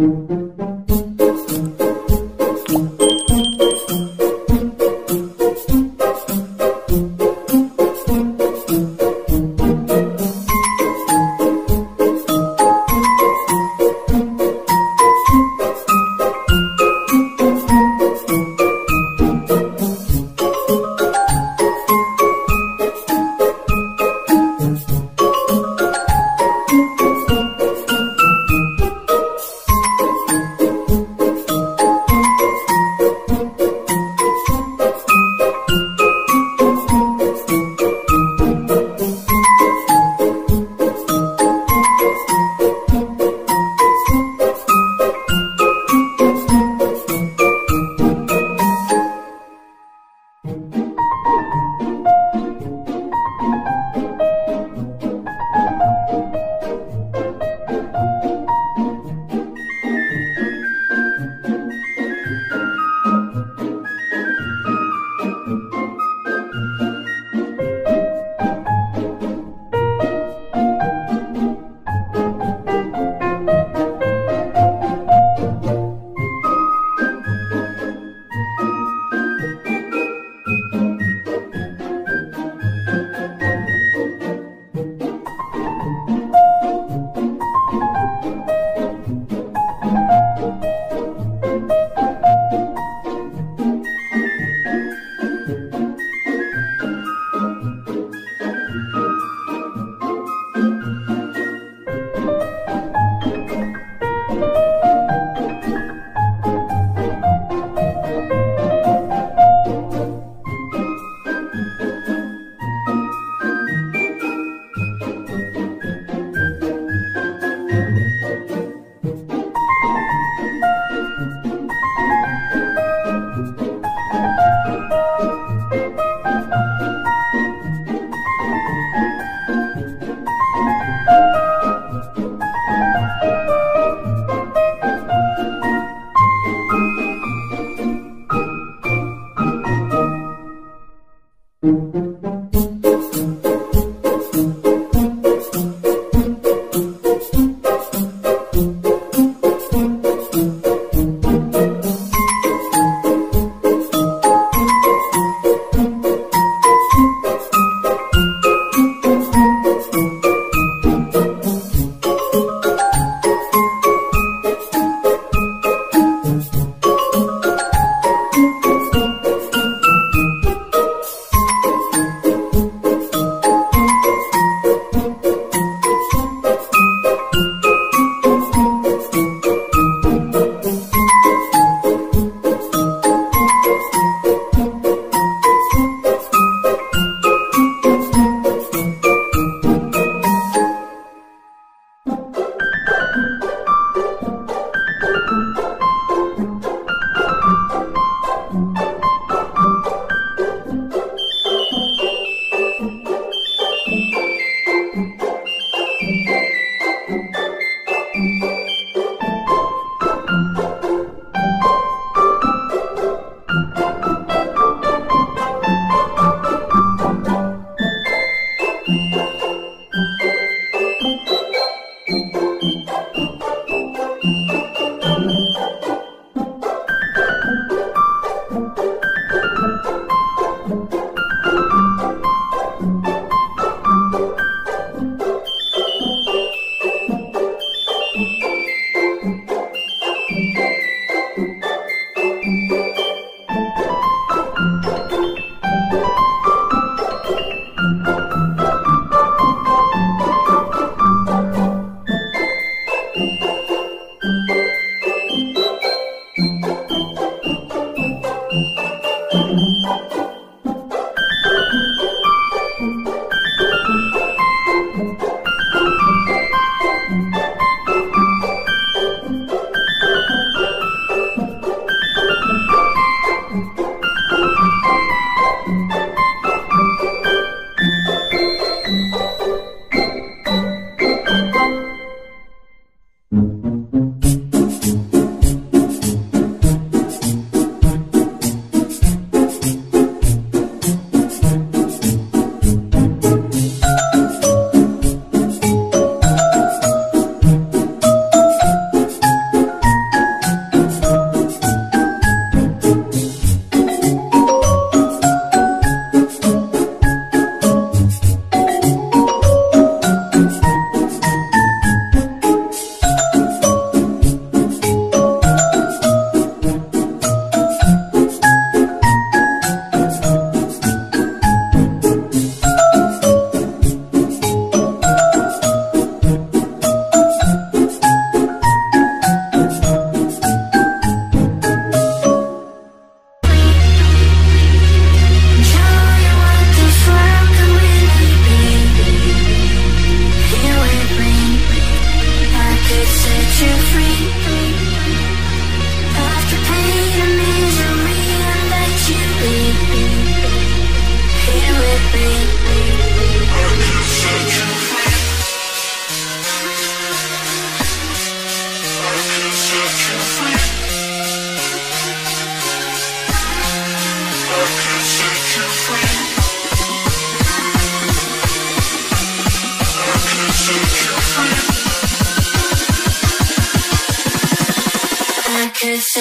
Thank you.